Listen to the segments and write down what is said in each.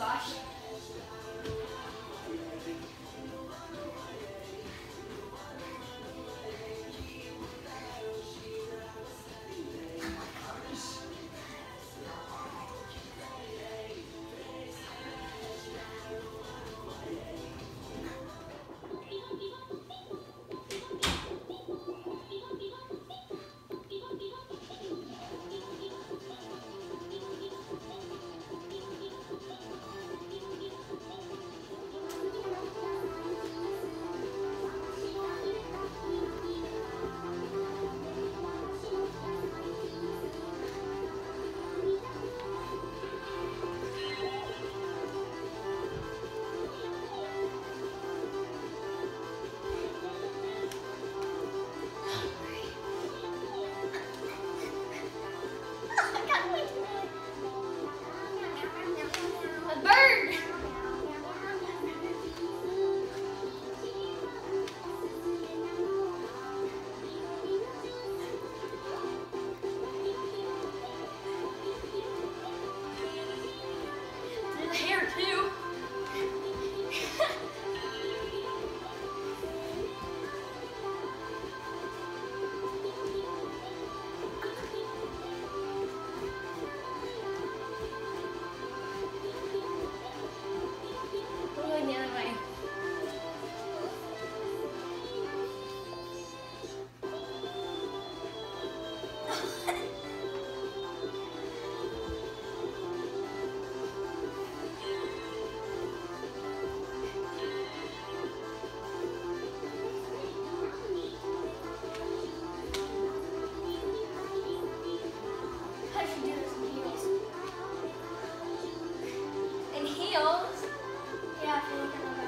gosh. Thank you.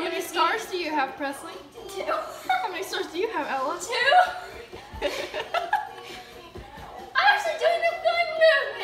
How many stars do you have, Presley? Two. How many stars do you have, Ella? Two. I'm actually doing the fun movement.